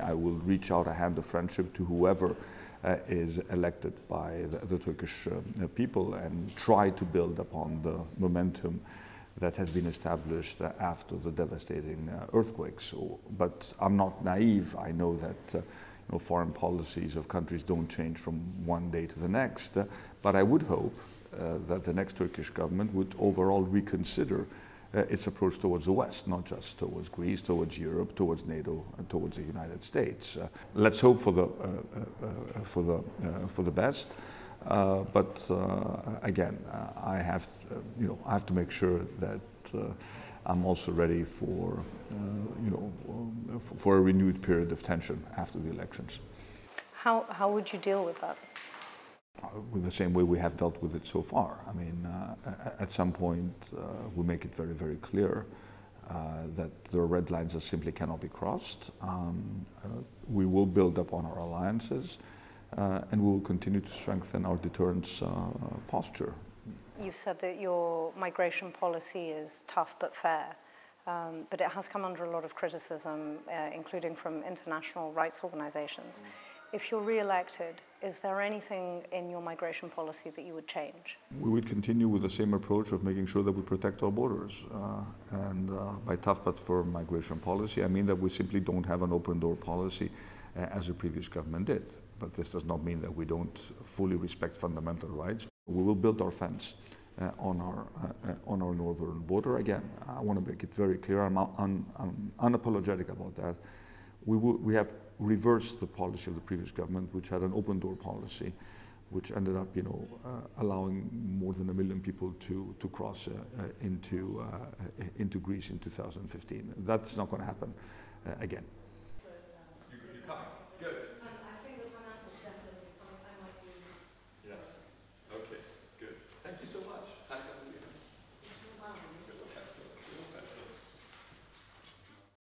I will reach out a hand of friendship to whoever uh, is elected by the, the Turkish uh, people and try to build upon the momentum that has been established uh, after the devastating uh, earthquakes. So, but I'm not naive. I know that uh, you know, foreign policies of countries don't change from one day to the next. Uh, but I would hope Uh, that the next Turkish government would overall reconsider uh, its approach towards the West, not just towards Greece, towards Europe, towards NATO, and towards the United States. Uh, let's hope for the, uh, uh, uh for the, uh, for the best. but again, I have, you know, I have to make sure that I'm also ready for, you know, for a renewed period of tension after the elections. How, how would you deal with that? With the same way we have dealt with it so far. I mean, uh, at some point, uh, we make it very, very clear uh, that there are red lines that simply cannot be crossed. Um, uh, we will build up on our alliances, uh, and we will continue to strengthen our deterrence uh, posture. You've said that your migration policy is tough but fair. Um, but it has come under a lot of criticism, including from international rights organizations. If you're re-elected, is there anything in your migration policy that you would change? We would continue with the same approach of making sure that we protect our borders. Uh, and uh, by tough but firm migration policy, I mean that we simply don't have an open door policy uh, as the previous government did. But this does not mean that we don't fully respect fundamental rights. We will build our fence. Uh, on our uh, uh, on our northern border. Again, I want to make it very clear. I'm, un, I'm unapologetic about that. We will, we have reversed the policy of the previous government, which had an open door policy, which ended up, you know, uh, allowing more than a million people to, to cross uh, uh into, uh, into Greece in 2015. That's not going to happen uh, again. You're coming. Good.